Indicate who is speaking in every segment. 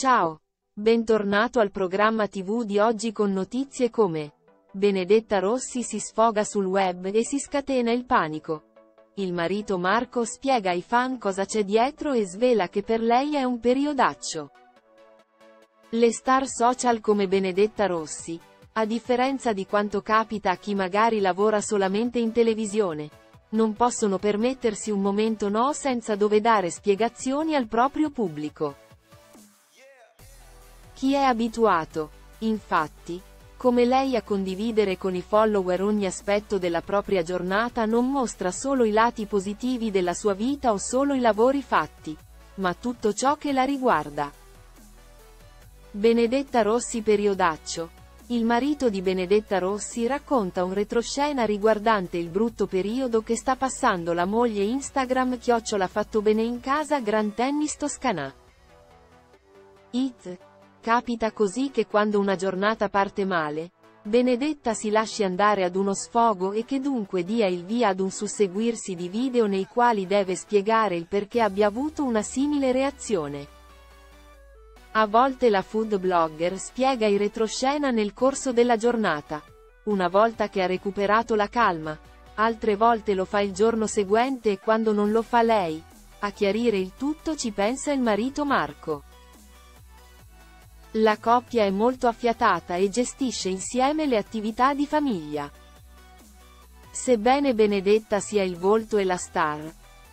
Speaker 1: Ciao. Bentornato al programma TV di oggi con notizie come Benedetta Rossi si sfoga sul web e si scatena il panico. Il marito Marco spiega ai fan cosa c'è dietro e svela che per lei è un periodaccio. Le star social come Benedetta Rossi, a differenza di quanto capita a chi magari lavora solamente in televisione, non possono permettersi un momento no senza dove dare spiegazioni al proprio pubblico. Chi è abituato, infatti, come lei a condividere con i follower ogni aspetto della propria giornata non mostra solo i lati positivi della sua vita o solo i lavori fatti, ma tutto ciò che la riguarda. Benedetta Rossi Periodaccio. Il marito di Benedetta Rossi racconta un retroscena riguardante il brutto periodo che sta passando la moglie Instagram chiocciola fatto bene in casa Gran Tennis Toscana. It. Capita così che quando una giornata parte male, Benedetta si lasci andare ad uno sfogo e che dunque dia il via ad un susseguirsi di video nei quali deve spiegare il perché abbia avuto una simile reazione. A volte la food blogger spiega il retroscena nel corso della giornata. Una volta che ha recuperato la calma. Altre volte lo fa il giorno seguente e quando non lo fa lei. A chiarire il tutto ci pensa il marito Marco. La coppia è molto affiatata e gestisce insieme le attività di famiglia. Sebbene Benedetta sia il volto e la star,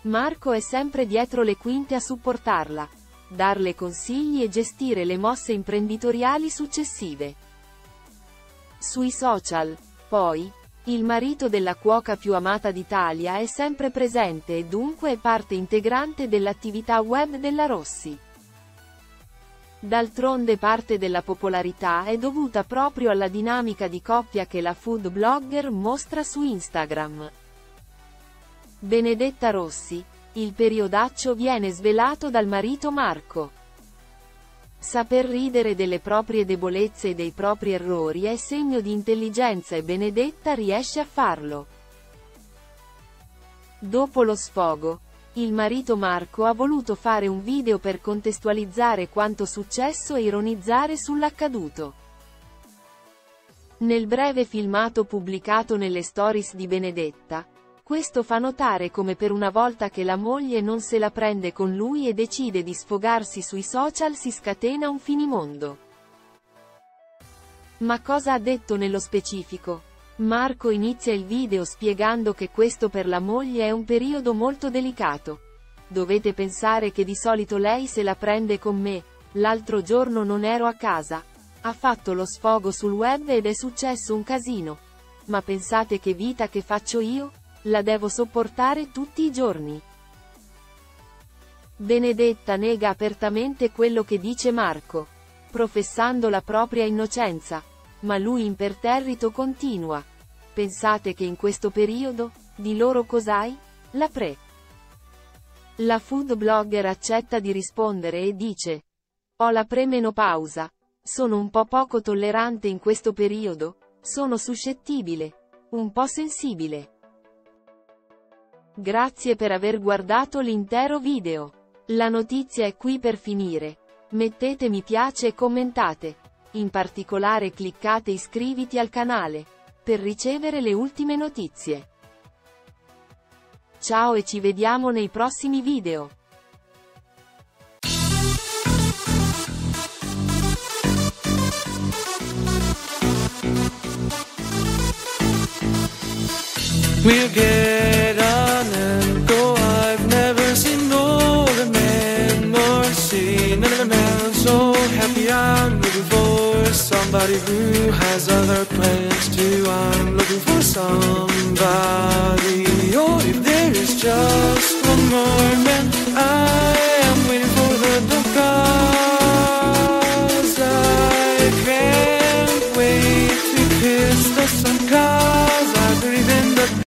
Speaker 1: Marco è sempre dietro le quinte a supportarla, darle consigli e gestire le mosse imprenditoriali successive. Sui social, poi, il marito della cuoca più amata d'Italia è sempre presente e dunque è parte integrante dell'attività web della Rossi. D'altronde parte della popolarità è dovuta proprio alla dinamica di coppia che la food blogger mostra su Instagram. Benedetta Rossi. Il periodaccio viene svelato dal marito Marco. Saper ridere delle proprie debolezze e dei propri errori è segno di intelligenza e Benedetta riesce a farlo. Dopo lo sfogo, il marito Marco ha voluto fare un video per contestualizzare quanto successo e ironizzare sull'accaduto. Nel breve filmato pubblicato nelle stories di Benedetta, questo fa notare come per una volta che la moglie non se la prende con lui e decide di sfogarsi sui social si scatena un finimondo. Ma cosa ha detto nello specifico? Marco inizia il video spiegando che questo per la moglie è un periodo molto delicato. Dovete pensare che di solito lei se la prende con me, l'altro giorno non ero a casa. Ha fatto lo sfogo sul web ed è successo un casino. Ma pensate che vita che faccio io? La devo sopportare tutti i giorni. Benedetta nega apertamente quello che dice Marco, professando la propria innocenza. Ma lui imperterrito continua. Pensate che in questo periodo, di loro cos'hai? La pre. La food blogger accetta di rispondere e dice. Ho la premenopausa. Sono un po' poco tollerante in questo periodo. Sono suscettibile. Un po' sensibile. Grazie per aver guardato l'intero video. La notizia è qui per finire. Mettete mi piace e commentate. In particolare cliccate iscriviti al canale, per ricevere le ultime notizie. Ciao e ci vediamo nei prossimi video.
Speaker 2: We'll get somebody who has other plans too. I'm looking for somebody.